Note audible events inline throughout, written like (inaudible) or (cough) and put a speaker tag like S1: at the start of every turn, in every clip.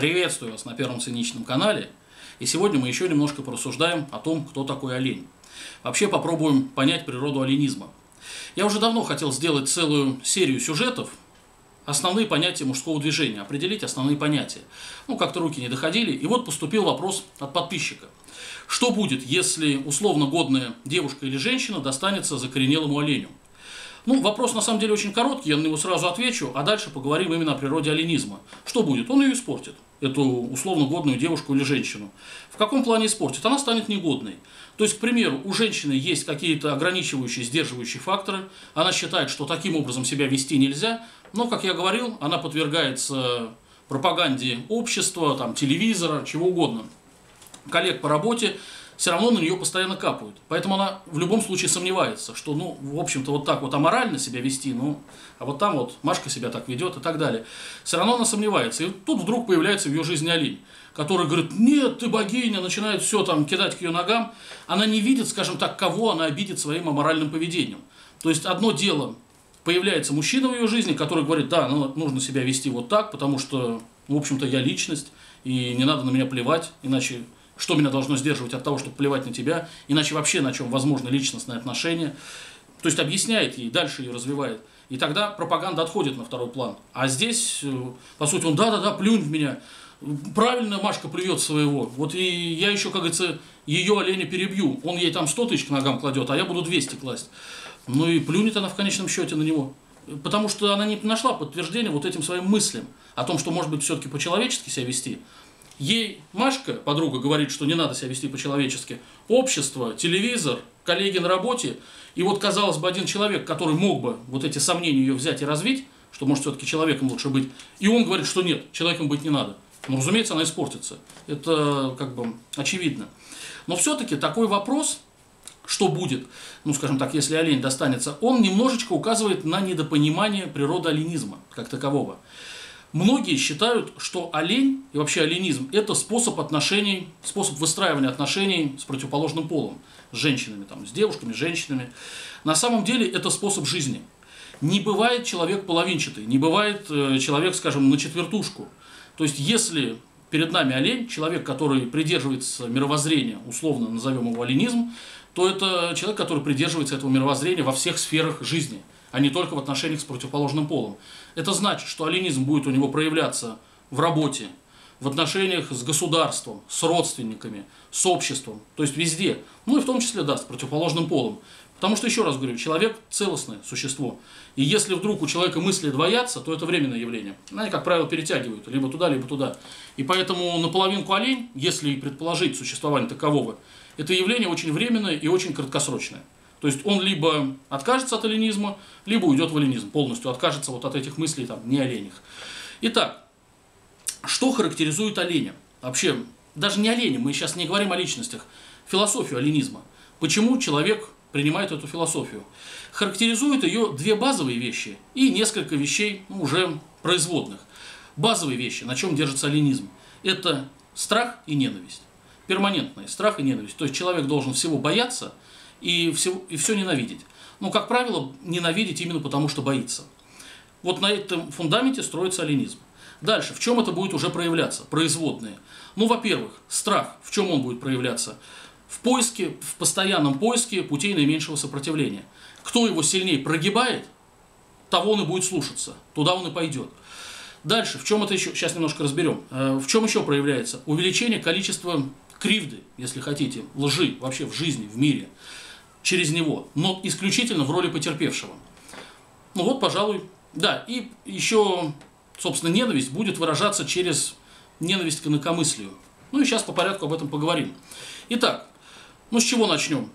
S1: Приветствую вас на Первом Циничном канале. И сегодня мы еще немножко порассуждаем о том, кто такой олень. Вообще попробуем понять природу оленизма. Я уже давно хотел сделать целую серию сюжетов, основные понятия мужского движения, определить основные понятия. Ну, как-то руки не доходили, и вот поступил вопрос от подписчика. Что будет, если условно годная девушка или женщина достанется закоренелому оленю? Ну, вопрос на самом деле очень короткий, я на него сразу отвечу, а дальше поговорим именно о природе оленизма. Что будет? Он ее испортит, эту условно годную девушку или женщину. В каком плане испортит? Она станет негодной. То есть, к примеру, у женщины есть какие-то ограничивающие, сдерживающие факторы, она считает, что таким образом себя вести нельзя, но, как я говорил, она подвергается пропаганде общества, там, телевизора, чего угодно, коллег по работе, все равно на нее постоянно капают. Поэтому она в любом случае сомневается, что, ну, в общем-то, вот так вот аморально себя вести, ну, а вот там вот Машка себя так ведет и так далее. Все равно она сомневается. И тут вдруг появляется в ее жизни олень, который говорит, нет, ты богиня, начинает все там кидать к ее ногам. Она не видит, скажем так, кого она обидит своим аморальным поведением. То есть одно дело появляется мужчина в ее жизни, который говорит, да, ну, нужно себя вести вот так, потому что, в общем-то, я личность, и не надо на меня плевать, иначе что меня должно сдерживать от того, чтобы плевать на тебя, иначе вообще на чем возможно личностные отношения. То есть объясняет ей, дальше ее развивает. И тогда пропаганда отходит на второй план. А здесь, э, по сути, он да-да-да, плюнь в меня. Правильно Машка плюет своего. Вот и я еще, как говорится, ее оленя перебью. Он ей там 100 тысяч к ногам кладет, а я буду 200 класть. Ну и плюнет она в конечном счете на него. Потому что она не нашла подтверждения вот этим своим мыслям о том, что может быть все-таки по-человечески себя вести. Ей Машка, подруга, говорит, что не надо себя вести по-человечески. Общество, телевизор, коллеги на работе. И вот, казалось бы, один человек, который мог бы вот эти сомнения ее взять и развить, что, может, все-таки человеком лучше быть, и он говорит, что нет, человеком быть не надо. Ну, разумеется, она испортится. Это как бы очевидно. Но все-таки такой вопрос, что будет, ну, скажем так, если олень достанется, он немножечко указывает на недопонимание природы оленизма как такового. Многие считают, что олень и вообще оленизм – это способ отношений, способ выстраивания отношений с противоположным полом, с женщинами, там, с девушками, с женщинами. На самом деле это способ жизни. Не бывает человек половинчатый, не бывает э, человек, скажем, на четвертушку. То есть, если перед нами олень, человек, который придерживается мировоззрения, условно назовем его оленизм, то это человек, который придерживается этого мировоззрения во всех сферах жизни – а не только в отношениях с противоположным полом. Это значит, что алинизм будет у него проявляться в работе, в отношениях с государством, с родственниками, с обществом, то есть везде, ну и в том числе, да, с противоположным полом. Потому что, еще раз говорю, человек – целостное существо. И если вдруг у человека мысли двоятся, то это временное явление. Они, как правило, перетягивают либо туда, либо туда. И поэтому наполовинку олень, если предположить существование такового, это явление очень временное и очень краткосрочное. То есть он либо откажется от оленизма, либо уйдет в оленизм, полностью откажется вот от этих мыслей там, не оленях. Итак, что характеризует оленя? Вообще, даже не оленя, мы сейчас не говорим о личностях, философию оленизма. Почему человек принимает эту философию? Характеризует ее две базовые вещи и несколько вещей ну, уже производных. Базовые вещи, на чем держится оленизм, это страх и ненависть. Перманентный страх и ненависть. То есть человек должен всего бояться – и все, и все ненавидеть. Но, как правило, ненавидеть именно потому, что боится. Вот на этом фундаменте строится оленизм. Дальше, в чем это будет уже проявляться? Производные. Ну, во-первых, страх. В чем он будет проявляться? В поиске, в постоянном поиске путей наименьшего сопротивления. Кто его сильнее прогибает, того он и будет слушаться, туда он и пойдет. Дальше, в чем это еще, сейчас немножко разберем, э, в чем еще проявляется? Увеличение количества кривды, если хотите, лжи вообще в жизни, в мире – через него, но исключительно в роли потерпевшего. Ну вот, пожалуй, да, и еще, собственно, ненависть будет выражаться через ненависть к инакомыслию. Ну и сейчас по порядку об этом поговорим. Итак, ну с чего начнем?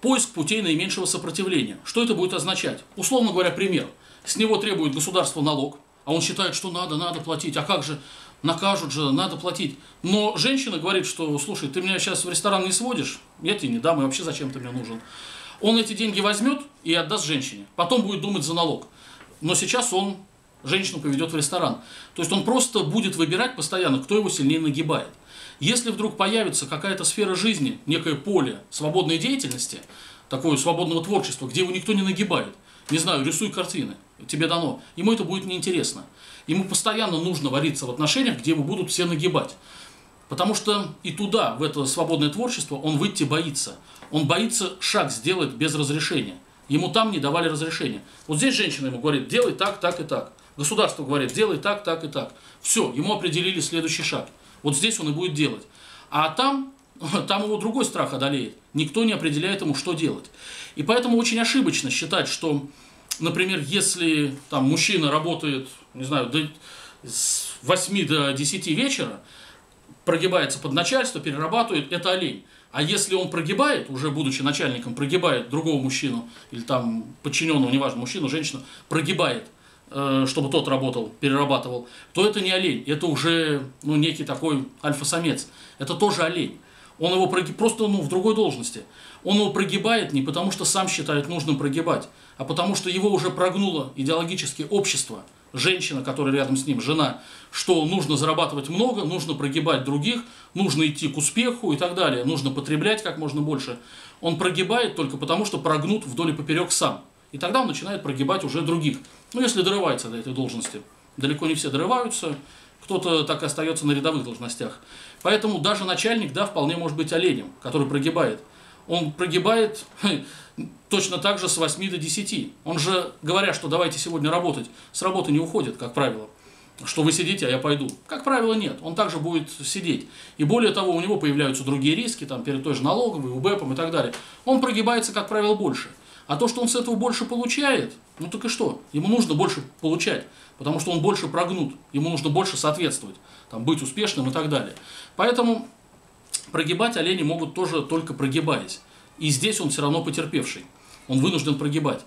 S1: Поиск путей наименьшего сопротивления. Что это будет означать? Условно говоря, пример. С него требует государство налог, а он считает, что надо, надо платить. А как же накажут же, надо платить. Но женщина говорит, что, слушай, ты меня сейчас в ресторан не сводишь, я тебе не дам, и вообще зачем ты мне нужен. Он эти деньги возьмет и отдаст женщине, потом будет думать за налог. Но сейчас он женщину поведет в ресторан. То есть он просто будет выбирать постоянно, кто его сильнее нагибает. Если вдруг появится какая-то сфера жизни, некое поле свободной деятельности, такое свободного творчества, где его никто не нагибает, не знаю, рисуй картины, тебе дано, ему это будет неинтересно. Ему постоянно нужно вариться в отношениях, где его будут все нагибать. Потому что и туда, в это свободное творчество, он выйти боится. Он боится шаг сделать без разрешения. Ему там не давали разрешения. Вот здесь женщина ему говорит, делай так, так и так. Государство говорит, делай так, так и так. Все, ему определили следующий шаг. Вот здесь он и будет делать. А там, (laughs) там его другой страх одолеет. Никто не определяет ему, что делать. И поэтому очень ошибочно считать, что, например, если там мужчина работает, не знаю, до, с 8 до 10 вечера, прогибается под начальство, перерабатывает, это олень. А если он прогибает, уже будучи начальником, прогибает другого мужчину, или там подчиненного, неважно, мужчину, женщину, прогибает, э, чтобы тот работал, перерабатывал, то это не олень, это уже ну, некий такой альфа-самец. Это тоже олень. Он его прогибает, просто ну, в другой должности. Он его прогибает не потому, что сам считает нужным прогибать, а потому что его уже прогнуло идеологически общество – женщина, которая рядом с ним, жена, что нужно зарабатывать много, нужно прогибать других, нужно идти к успеху и так далее, нужно потреблять как можно больше. Он прогибает только потому, что прогнут вдоль и поперек сам. И тогда он начинает прогибать уже других. Ну, если дорывается до этой должности. Далеко не все дорываются, кто-то так и остается на рядовых должностях. Поэтому даже начальник, да, вполне может быть оленем, который прогибает. Он прогибает (laughs) точно так же с 8 до 10. Он же, говоря, что давайте сегодня работать, с работы не уходит, как правило. Что вы сидите, а я пойду. Как правило, нет. Он также будет сидеть. И более того, у него появляются другие риски, там, перед той же налоговой, УБЭПом и так далее. Он прогибается, как правило, больше. А то, что он с этого больше получает, ну так и что? Ему нужно больше получать, потому что он больше прогнут, ему нужно больше соответствовать, там, быть успешным и так далее. Поэтому прогибать олени могут тоже только прогибаясь. И здесь он все равно потерпевший. Он вынужден прогибать.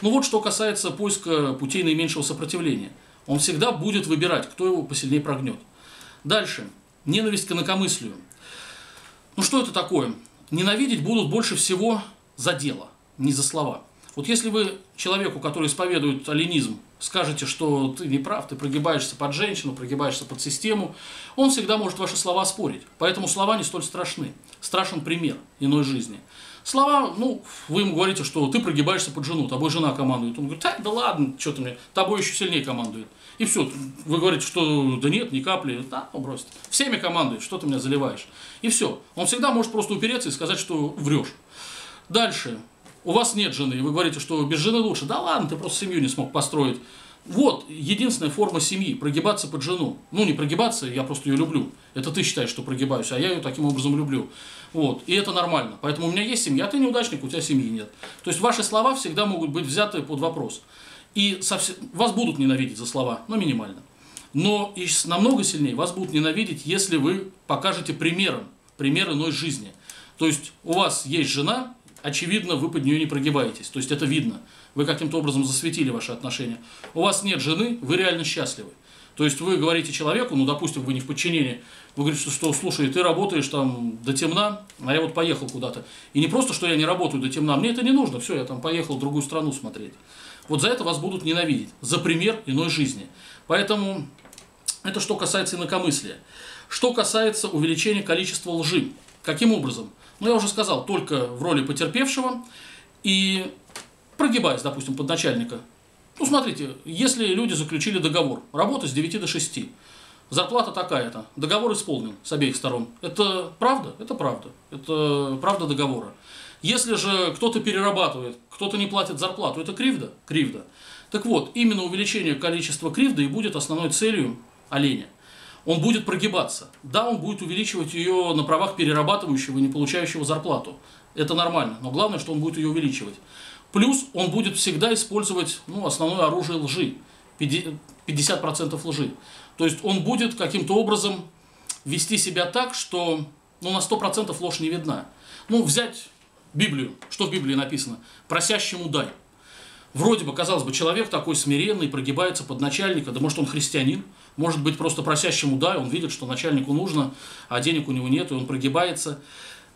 S1: Ну вот что касается поиска путей наименьшего сопротивления. Он всегда будет выбирать, кто его посильнее прогнет. Дальше. Ненависть к инакомыслию. Ну что это такое? Ненавидеть будут больше всего за дело, не за слова. Вот если вы человеку, который исповедует оленизм, скажете, что ты не прав, ты прогибаешься под женщину, прогибаешься под систему, он всегда может ваши слова спорить. Поэтому слова не столь страшны. Страшен пример иной жизни. Слова, ну, вы ему говорите, что ты прогибаешься под жену, тобой жена командует. Он говорит, да, ладно, что ты мне, тобой еще сильнее командует. И все, вы говорите, что да нет, ни капли, да, ну бросьте. Всеми командует, что ты меня заливаешь. И все. Он всегда может просто упереться и сказать, что врешь. Дальше. У вас нет жены, и вы говорите, что без жены лучше. Да ладно, ты просто семью не смог построить. Вот единственная форма семьи – прогибаться под жену. Ну, не прогибаться, я просто ее люблю. Это ты считаешь, что прогибаюсь, а я ее таким образом люблю. Вот. И это нормально. Поэтому у меня есть семья, а ты неудачник, у тебя семьи нет. То есть ваши слова всегда могут быть взяты под вопрос. И совсем, вас будут ненавидеть за слова, но минимально. Но и намного сильнее вас будут ненавидеть, если вы покажете примером, пример иной жизни. То есть у вас есть жена, очевидно, вы под нее не прогибаетесь. То есть это видно вы каким-то образом засветили ваши отношения. У вас нет жены, вы реально счастливы. То есть вы говорите человеку, ну, допустим, вы не в подчинении, вы говорите, что, что слушай, ты работаешь там до темна, а я вот поехал куда-то. И не просто, что я не работаю до темна, мне это не нужно, все, я там поехал в другую страну смотреть. Вот за это вас будут ненавидеть, за пример иной жизни. Поэтому это что касается инакомыслия. Что касается увеличения количества лжи. Каким образом? Ну, я уже сказал, только в роли потерпевшего. И прогибаясь, допустим, под начальника. Ну, смотрите, если люди заключили договор, работа с 9 до 6, зарплата такая-то, договор исполнен с обеих сторон. Это правда? Это правда. Это правда договора. Если же кто-то перерабатывает, кто-то не платит зарплату, это кривда? Кривда. Так вот, именно увеличение количества кривды и будет основной целью оленя. Он будет прогибаться. Да, он будет увеличивать ее на правах перерабатывающего и не получающего зарплату. Это нормально. Но главное, что он будет ее увеличивать. Плюс он будет всегда использовать ну, основное оружие лжи, 50% лжи. То есть он будет каким-то образом вести себя так, что ну, на 100% ложь не видна. Ну, взять Библию. Что в Библии написано? «Просящему дай». Вроде бы, казалось бы, человек такой смиренный, прогибается под начальника, да может он христианин, может быть просто просящему дай, он видит, что начальнику нужно, а денег у него нет, и он прогибается.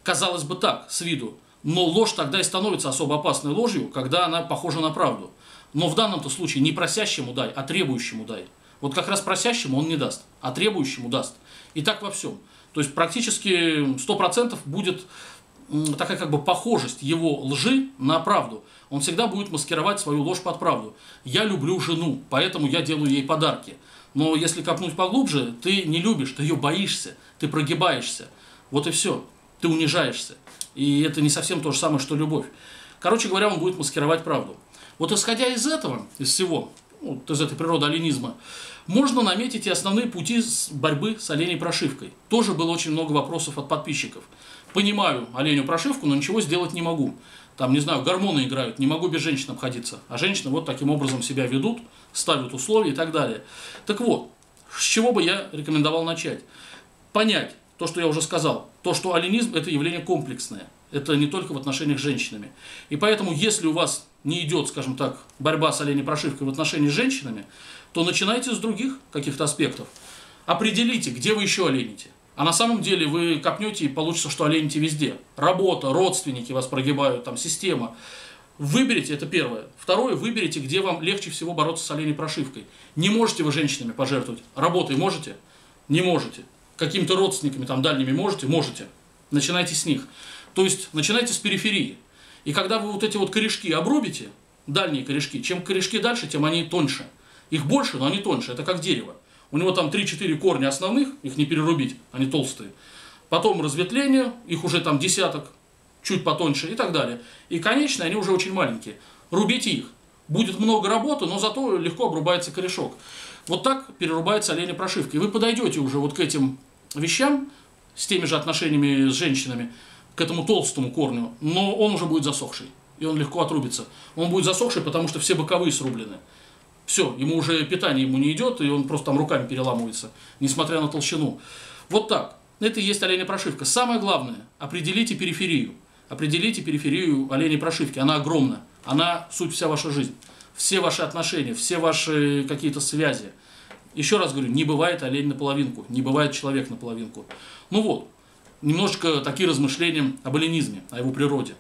S1: Казалось бы так, с виду. Но ложь тогда и становится особо опасной ложью, когда она похожа на правду. Но в данном-то случае не просящему дай, а требующему дай. Вот как раз просящему он не даст, а требующему даст. И так во всем. То есть практически 100% будет такая как бы похожесть его лжи на правду. Он всегда будет маскировать свою ложь под правду. Я люблю жену, поэтому я делаю ей подарки. Но если копнуть поглубже, ты не любишь, ты ее боишься, ты прогибаешься. Вот и все. Ты унижаешься. И это не совсем то же самое, что любовь. Короче говоря, он будет маскировать правду. Вот исходя из этого, из всего, вот из этой природы алинизма, можно наметить и основные пути борьбы с оленей прошивкой. Тоже было очень много вопросов от подписчиков. Понимаю оленю прошивку, но ничего сделать не могу. Там, не знаю, гормоны играют, не могу без женщин обходиться. А женщины вот таким образом себя ведут, ставят условия и так далее. Так вот, с чего бы я рекомендовал начать? Понять то, что я уже сказал. То, что оленизм – это явление комплексное. Это не только в отношениях с женщинами. И поэтому, если у вас не идет, скажем так, борьба с оленей прошивкой в отношении с женщинами, то начинайте с других каких-то аспектов. Определите, где вы еще олените. А на самом деле вы копнете и получится, что олените везде. Работа, родственники вас прогибают, там система. Выберите, это первое. Второе, выберите, где вам легче всего бороться с оленей прошивкой. Не можете вы женщинами пожертвовать. Работой можете? Не можете. Какими-то родственниками там дальними можете? Можете. Начинайте с них. То есть начинайте с периферии. И когда вы вот эти вот корешки обрубите, дальние корешки, чем корешки дальше, тем они тоньше. Их больше, но они тоньше. Это как дерево. У него там 3-4 корня основных, их не перерубить, они толстые. Потом разветвление, их уже там десяток, чуть потоньше и так далее. И конечные, они уже очень маленькие. Рубите их. Будет много работы, но зато легко обрубается корешок. Вот так перерубается оленя прошивка. И вы подойдете уже вот к этим вещам с теми же отношениями с женщинами, к этому толстому корню, но он уже будет засохший. И он легко отрубится. Он будет засохший, потому что все боковые срублены. Все, ему уже питание ему не идет, и он просто там руками переламывается, несмотря на толщину. Вот так. Это и есть оленя прошивка. Самое главное, определите периферию. Определите периферию оленей прошивки. Она огромна. Она суть вся ваша жизнь. Все ваши отношения, все ваши какие-то связи. Еще раз говорю, не бывает олень наполовинку, не бывает человек наполовинку. Ну вот, немножко такие размышления об оленизме, о его природе.